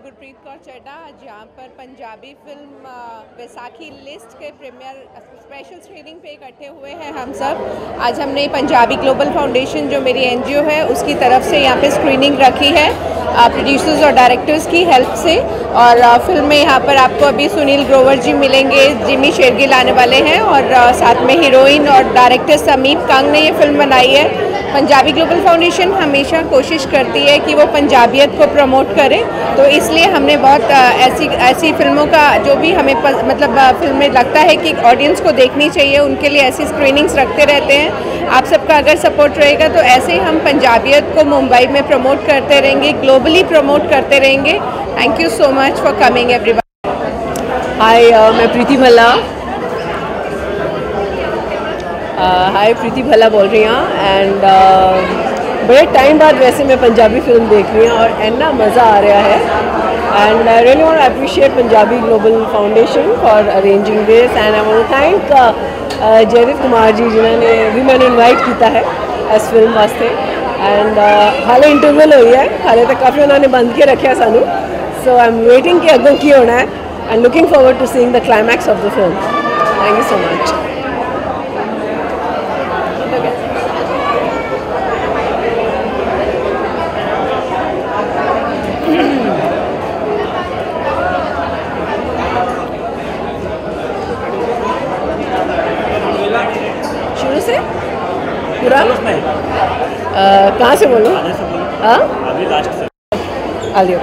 मैं गुरप्रीत कौर चड्डा आज यहाँ पर पंजाबी फ़िल्म बैसाखी लिस्ट के प्रीमियर स्पेशल स्क्रीनिंग पे इकट्ठे हुए हैं हम सब। आज हमने पंजाबी ग्लोबल फाउंडेशन जो मेरी एनजीओ है, उसकी तरफ़ से यहाँ पे स्क्रीनिंग रखी है प्रोड्यूसर्स और डायरेक्टर्स की हेल्प से। और फ़िल्म में यहाँ पर आपको अभी सुनील ग्रोवर जी मिलेंगे जिमी शेरगिल आने वाले हैं, और साथ में हीरोइन और डायरेक्टर समीप कंग ने ये फ़िल्म बनाई है। पंजाबी ग्लोबल फाउंडेशन हमेशा कोशिश करती है कि वो पंजाबियत को प्रमोट करे। तो इसलिए हमने बहुत ऐसी ऐसी फ़िल्मों का जो भी हमें प, मतलब फ़िल्म में लगता है कि ऑडियंस को देखनी चाहिए उनके लिए ऐसी स्क्रीनिंग्स रखते रहते हैं। आप सबका अगर सपोर्ट रहेगा तो ऐसे ही हम पंजाबियत को मुंबई में प्रमोट करते रहेंगे ग्लोबली प्रमोट करते रहेंगे। Thank you so much for coming everyone hi मैं प्रीति भल्ला हाय प्रीति भल्ला बोल रही हूँ एंड बड़े टाइम बाद वैसे मैं पंजाबी फ़िल्म देख रही हूँ, और इन्ना मज़ा आ रहा है। And I really want appreciate Punjabi global foundation for arranging this and I want thank Jaideep Kumar ji जिन्होंने भी मैंने इनवाइट किया है इस फ़िल्म वास्ते। एंड हाले इंटरवल हुई है, हाले तक काफ़ी उन्होंने बंद के रखा सानू। सो आई एम वेटिंग कि अगों की होना है and looking forward to seeing the climax of the film thank you so much शुरू से पूरा अ, कहाँ से बोलूँ हाँ ਆਲਿਓ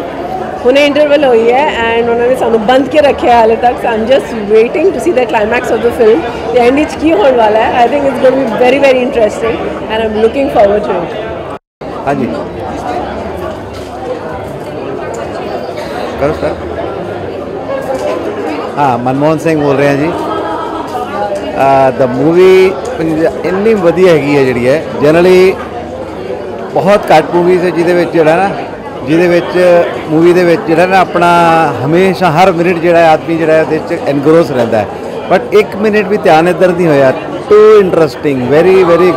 ਹੁਣੇ ਇੰਟਰਵਲ ਹੋਈ ਹੈ ਐਂਡ ਉਹਨਾਂ ਨੇ ਸਾਨੂੰ ਬੰਦ ਕੇ ਰੱਖਿਆ ਹਾਲੇ ਤੱਕ so I'm just waiting to see the climax of the film ਤੇ ਐਂਡ ਵਿੱਚ ਕੀ ਹੋਣ ਵਾਲਾ ਹੈ I think it's going to be very very interesting and I'm looking forward to it ਹਾਂਜੀ ਕਰੋ ਸਰ ਹਾਂ ਮਨਮੋਹਨ ਸਿੰਘ ਬੋਲ ਰਹੇ ਹਾਂ ਜੀ ਦ ਮੂਵੀ ਇੰਨੀ ਵਧੀਆ ਹੈਗੀ ਹੈ ਜਿਹੜੀ ਹੈ ਜਨਰਲੀ ਬਹੁਤ ਘੱਟ ਮੂਵੀਜ਼ ਹੈ ਜਿਹਦੇ ਵਿੱਚ ਜਿਹੜਾ ਨਾ, ਜਿਹਦੇ ਵਿੱਚ ਮੂਵੀ ਦੇ ਵਿੱਚ ਜਿਹੜਾ ਨਾ ਆਪਣਾ ਹਮੇਸ਼ਾ ਹਰ ਮਿੰਟ ਜਿਹੜਾ ਆਦਮੀ ਜਿਹੜਾ ਉਹਦੇ 'ਚ ਐਨਗਰੋਸ ਰਹਿੰਦਾ ਹੈ। ਬਟ ਇੱਕ ਮਿੰਟ ਵੀ ਧਿਆਨ ਇੱਧਰ ਨਹੀਂ ਹੋਇਆ। Too interesting very very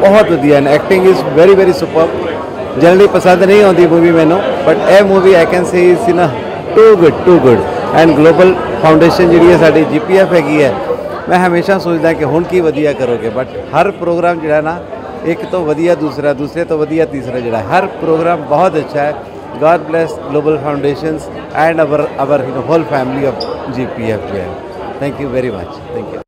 ਬਹੁਤ ਵਧੀਆ and acting is very very super ਜਲਦੀ ਪਸੰਦ ਨਹੀਂ ਆਉਂਦੀ ਮੂਵੀ ਮੈਨੂੰ ਬਟ ਇਹ movie I can say is in too good too good and global foundation ਜਿਹੜੀ ਹੈ ਸਾਡੀ ਜੀਪੀਐਫ ਹੈਗੀ ਹੈ। ਮੈਂ ਹਮੇਸ਼ਾ ਸੋਚਦਾ ਕਿ ਹੁਣ ਕੀ ਵਧੀਆ ਕਰੋਗੇ ਬਟ ਹਰ ਪ੍ਰੋਗਰਾਮ ਜਿਹੜਾ ਨਾ ਇੱਕ ਤੋਂ ਵਧੀਆ ਦੂਸਰਾ ਦੂਸਰੇ ਤੋਂ ਵਧੀਆ ਤੀਸਰਾ ਜਿਹੜਾ ਹੈ। ਹਰ ਪ੍ਰੋਗਰਾਮ ਬਹੁਤ ਅੱਛਾ ਹੈ God bless global foundations and our our you know, whole family of GPF. Thank you very much. Thank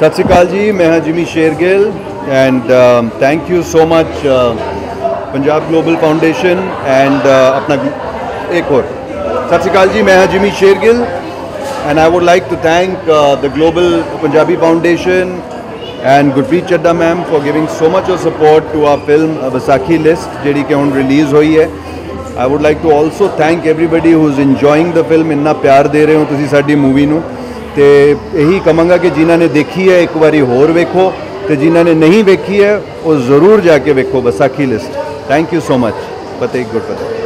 ਸਤਿ ਸ਼੍ਰੀ ਅਕਾਲ ਜੀ ਮੈਂ ਹਾਂ Jimmy Shergill and thank you so much Punjab global foundation and ਆਪਣਾ ਇੱਕ ਹੋਰ ਸਤਿ ਸ਼੍ਰੀ ਅਕਾਲ ਜੀ ਮੈਂ ਹਾਂ Jimmy Shergill and I would like to thank uh, the Global Punjabi Foundation and Gurpreet Chadda ma'am for giving so much of support to our film uh, Vasaki List ਜਿਹੜੀ ਕਿ ਹੁਣ ਰਿਲੀਜ਼ ਹੋਈ ਹੈ I would like to also thank everybody who's enjoying the film ਇੰਨਾ ਪਿਆਰ ਦੇ ਰਹੇ ਹੋ ਤੁਸੀਂ ਸਾਡੀ ਮੂਵੀ ਨੂੰ तो यही कहंगा कि जिन्होंने देखी है, एक बार होर वेखो तो जिन्होंने नहीं वेखी है वह ज़रूर जाके वेखो, Baisakhi list thank you so much फतेह गुरफते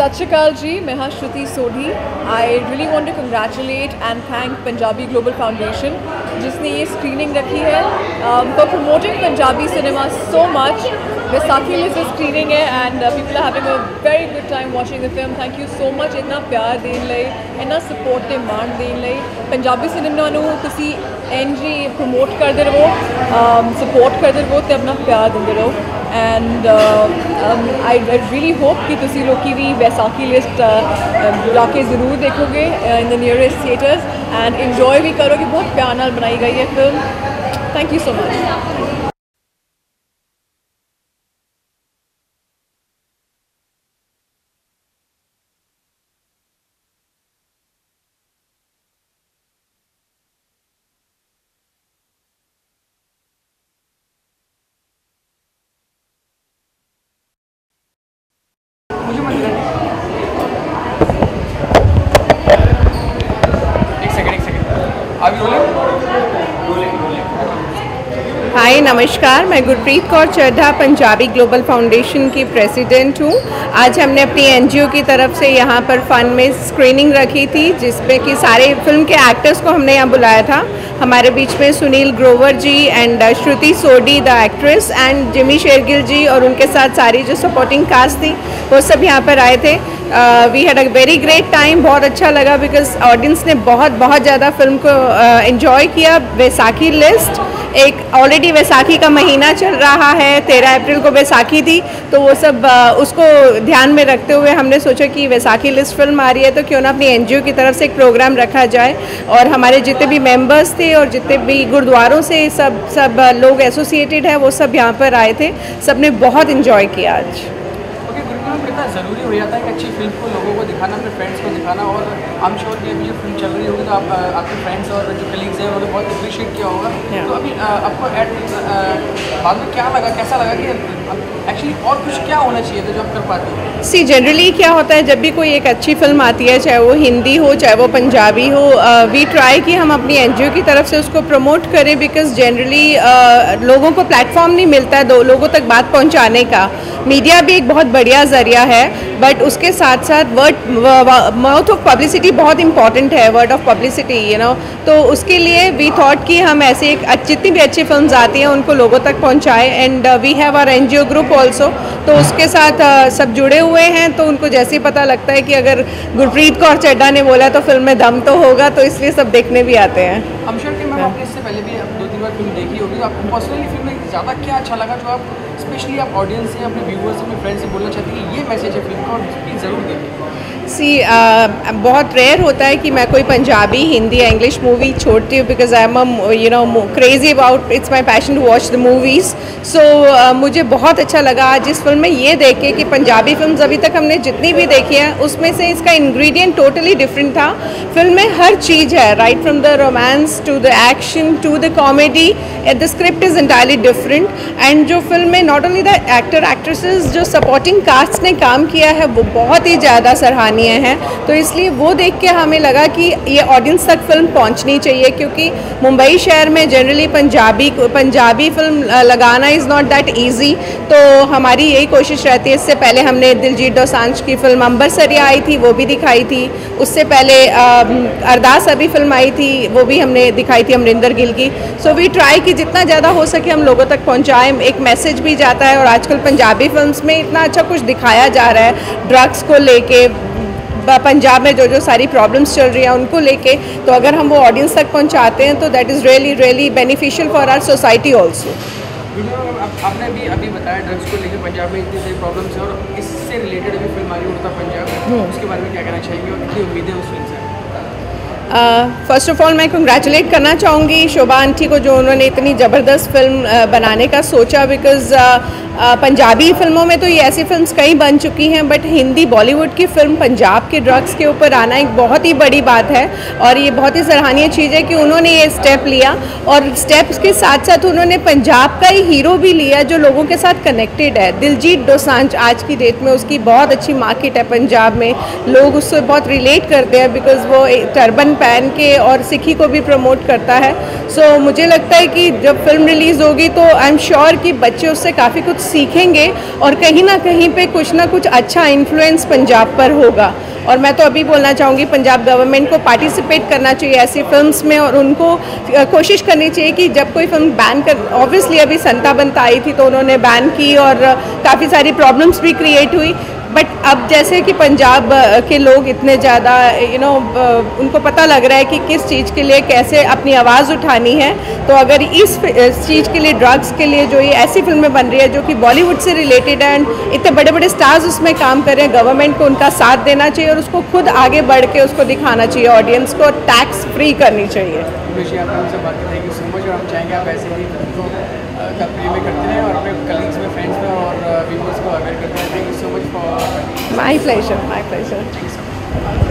सत श्रीकाल जी, मैं हाँ Shruti Sodhi. I really want to congratulate and thank Punjabi global foundation जिसने ये स्क्रीनिंग रखी है for promoting Punjabi cinema so much Vaisakhi में से स्क्रीनिंग है and people are having a very good time watching the film thank you so much इतना प्यार देने ਲਈ ਇੰਨਾ ਸਪੋਰਟ ਤੇ ਮਾਣ ਦੇਣ ਲਈ ਪੰਜਾਬੀ ਸਿਨੇਮਾ ਨੂੰ ਤੁਸੀਂ ਇੰਜ ਹੀ ਪ੍ਰਮੋਟ ਕਰਦੇ ਰਹੋ ਸਪੋਰਟ ਕਰਦੇ ਰਹੋ ਤੇ ਆਪਣਾ ਪਿਆਰ ਦਿੰਦੇ ਰਹੋ ਐਂਡ ਆਈ ਰੀਲੀ ਹੋਪ ਕਿ ਤੁਸੀਂ ਲੋਕੀ ਵੀ ਵੈਸਾਖੀ ਲਿਸਟ ਜਾ ਕੇ ਜ਼ਰੂਰ ਦੇਖੋਗੇ in the nearest theatres and enjoy ਵੀ ਕਰੋਗੇ ਬਹੁਤ ਪਿਆਰ ਨਾਲ ਬਣਾਈ ਗਈ ਹੈ film thank you so much नमस्कार। मैं गुरप्रीत कौर चड्ढा पंजाबी ग्लोबल फाउंडेशन की प्रेसिडेंट हूँ। आज हमने अपनी एनजीओ की तरफ़ से यहाँ पर फन में स्क्रीनिंग रखी थी जिसपे कि सारे फ़िल्म के एक्टर्स को हमने यहाँ बुलाया था। हमारे बीच में Sunil Grover ji and Shruti Sodhi the actress and Jimmy Shergill ji और उनके साथ सारी जो सपोर्टिंग कास्ट थी, वो सब यहाँ पर आए थे। We had a very great time बहुत अच्छा लगा बिकॉज़ ऑडियंस ने बहुत बहुत ज़्यादा फ़िल्म को इन्जॉय किया। वैसाखी लिस्ट एक ऑलरेडी वैसाखी का महीना चल रहा है, तेरह अप्रैल को वैसाखी थी तो वो सब उसको ध्यान में रखते हुए हमने सोचा कि वैसाखी लिस्ट फ़िल्म आ रही है तो क्यों ना अपनी एनजीओ की तरफ़ से एक प्रोग्राम रखा जाए। और हमारे जितने भी मेंबर्स थे और जितने भी गुरुद्वारों से सब सब लोग एसोसिएटेड है, वो सब यहाँ पर आए थे। सबने बहुत इन्जॉय किया आज। ओके कितना ज़रूरी हो जाता है कि अच्छी फ़िल्म को लोगों को दिखाना अपने फ्रेंड्स को दिखाना और हम शोर श्योर कि अभी जो फ़िल्म चल रही होगी तो आप आपके फ्रेंड्स और जो कलीग्स हैं उन्होंने बहुत अप्रिशिएट किया होगा। तो अभी आपको एट बाद में क्या लगा कैसा लगा कि एक्चुअली और कुछ क्या होना चाहिए था जो आप कर पाते? सी जनरली क्या होता है, जब भी कोई एक अच्छी फ़िल्म आती है, चाहे वो हिंदी हो, चाहे वो पंजाबी हो वी ट्राई कि हम अपनी एनजीओ की तरफ़ से उसको प्रमोट करें बिकॉज़ जनरली लोगों को प्लेटफॉर्म नहीं मिलता है दो, लोगों तक बात पहुँचाने का। मीडिया भी एक बहुत बढ़िया ज़रिया है बट उसके साथ साथ वर्ड माउथ ऑफ़ पब्लिसिटी बहुत इंपॉर्टेंट है word of publicity you know तो उसके लिए वी थॉट कि हम ऐसे एक जितनी भी अच्छी फ़िल्म आती हैं, उनको लोगों तक पहुंचाएँ and we have our an group also तो उसके साथ सब जुड़े हुए हैं तो उनको जैसे ही पता लगता है कि अगर गुरप्रीत कौर चड्डा ने बोला तो फ़िल्म में दम तो होगा तो इसलिए सब देखने भी आते हैं। आई श्योर कि मैम आपने इससे पहले भी दो तीन बार फ़िल्म देखी होगी तो आपको पर्सनली फ़िल्म में ज़्यादा क्या अच्छा लगा? जो आप स्पेशली आप ऑडियंस से अपने व्यूवर्स से अपने फ्रेंड्स से बोलना चाहते हैं कि ये मैसेज है फ़िल्म का और प्लीज़ ज़रूर देखिए सी बहुत रेयर होता है कि मैं कोई पंजाबी, हिंदी या इंग्लिश मूवी छोड़ती हूँ because I am a you know crazy about it's my passion to watch the movies so मुझे बहुत अच्छा लगा आज इस फ़िल्म में ये देख के पंजाबी फ़िल्म अभी तक हमने जितनी भी देखी हैं, उसमें से इसका इंग्रेडिएंट टोटली डिफरेंट था। फ़िल्म में हर चीज़ है right from the romance to the action to the comedy the script is entirely different and जो फ़िल्म में not only the actor actresses जो सपोर्टिंग कास्ट ने काम किया है, वो बहुत ही ज़्यादा सराहनीय है। तो इसलिए वो देख के हमें लगा कि ये ऑडियंस तक फ़िल्म पहुंचनी चाहिए, क्योंकि मुंबई शहर में जनरली पंजाबी पंजाबी फ़िल्म लगाना इज़ नॉट दैट ईजी तो हमारी यही कोशिश रहती है, इससे पहले हमने दिलजीत दोसांझ की फ़िल्म अंबर सरिया आई थी, वो भी दिखाई थी। उससे पहले अरदास अभी फ़िल्म आई थी, वो भी हमने दिखाई थी अमरिंदर गिल की। सो वी ट्राई कि जितना ज़्यादा हो सके हम लोगों तक पहुँचाएँ। एक मैसेज भी जाता है और आजकल पंजाबी फ़िल्म में इतना अच्छा कुछ दिखाया जा रहा है। ड्रग्स को लेके पंजाब में जो जो सारी प्रॉब्लम्स चल रही हैं उनको लेके तो अगर हम वो ऑडियंस तक पहुंचाते हैं तो that is really really beneficial for our society also आपने अभी अभी बताया ड्रग्स को लेकर पंजाब में इतनी सारी प्रॉब्लम्स है और इससे रिलेटेड भी फ़िल्म आई उड़ता पंजाब। उसके बारे में क्या कहना चाहिए और कितनी उम्मीदें उस फ़िल्म से? फ़र्स्ट ऑफ़ ऑल मैं कंग्रेचुलेट करना चाहूँगी शोभा आंटी को जो उन्होंने इतनी ज़बरदस्त फ़िल्म uh, बनाने का सोचा बिकॉज़ uh, पंजाबी फ़िल्मों में तो ये ऐसी फिल्म्स कई बन चुकी हैं बट हिंदी बॉलीवुड की फ़िल्म पंजाब के ड्रग्स के ऊपर आना एक बहुत ही बड़ी बात है और ये बहुत ही सराहनीय चीज़ है कि उन्होंने ये स्टेप लिया और स्टेप्स के साथ साथ उन्होंने पंजाब का ही हीरो भी लिया जो लोगों के साथ कनेक्टेड है। दिलजीत दोसांझ आज की डेट में उसकी बहुत अच्छी मार्केट है पंजाब में लोग उससे बहुत रिलेट करते हैं बिकॉज़ वो टर्बन पहन के और सिखी को भी प्रमोट करता है। सो so, मुझे लगता है कि जब फ़िल्म रिलीज़ होगी तो आई एम श्योर कि बच्चे उससे काफ़ी कुछ सीखेंगे और कहीं ना कहीं पे कुछ ना कुछ अच्छा इन्फ्लुएंस पंजाब पर होगा। और मैं तो अभी बोलना चाहूँगी पंजाब गवर्नमेंट को पार्टिसिपेट करना चाहिए ऐसी फिल्म्स में और उनको कोशिश करनी चाहिए कि जब कोई फ़िल्म बैन कर ऑब्वियसली अभी संता बनता आई थी तो उन्होंने बैन की और काफ़ी सारी प्रॉब्लम्स भी क्रिएट हुई। बट अब जैसे कि पंजाब के लोग इतने ज़्यादा यू नो उनको पता लग रहा है कि किस चीज़ के लिए कैसे अपनी आवाज़ उठानी है। तो अगर इस चीज़ के लिए, ड्रग्स के लिए जो ये ऐसी फ़िल्में बन रही है जो कि बॉलीवुड से रिलेटेड है एंड इतने बड़े बड़े स्टार्स उसमें काम कर रहे हैं, गवर्नमेंट को उनका साथ देना चाहिए और उसको खुद आगे बढ़ के उसको दिखाना चाहिए, ऑडियंस को टैक्स फ्री करनी चाहिए उमेश जी आपने हमसे बात की थैंक यू सो मच और हम चाहेंगे आप ऐसे ही फ़िल्म को प्ले में करते रहें और अपने कलीग्स में फ्रेंड्स में और व्यूवर्स को अवेयर